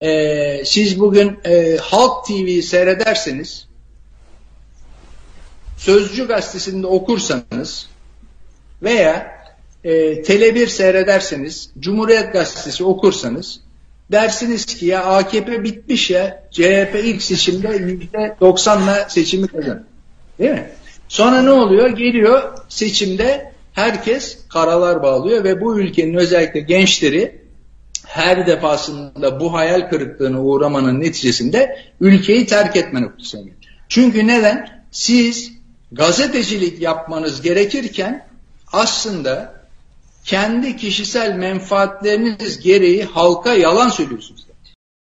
e, siz bugün e, Halk TV'yi seyrederseniz Sözcü gazetesinde okursanız veya e, Tele1 seyrederseniz Cumhuriyet gazetesi okursanız dersiniz ki ya AKP bitmiş ya CHP ilk seçimde %90'la seçimi kazanır. Değil mi? Sonra ne oluyor? Geliyor seçimde herkes karalar bağlıyor ve bu ülkenin özellikle gençleri her defasında bu hayal kırıklığına uğramanın neticesinde ülkeyi terk etme noktasına geliyor. Çünkü neden? Siz gazetecilik yapmanız gerekirken aslında kendi kişisel menfaatleriniz gereği halka yalan söylüyorsunuz.